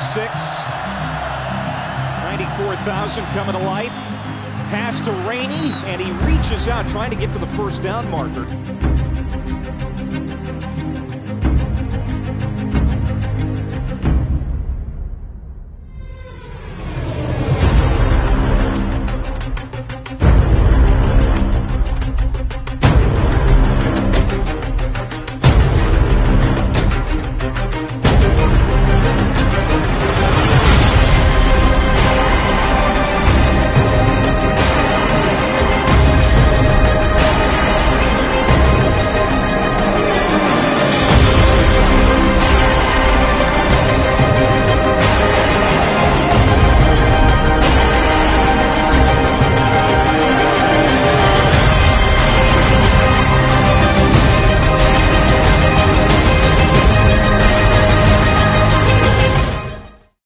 six. 94,000 coming to life. Pass to Rainey, and he reaches out trying to get to the first down marker.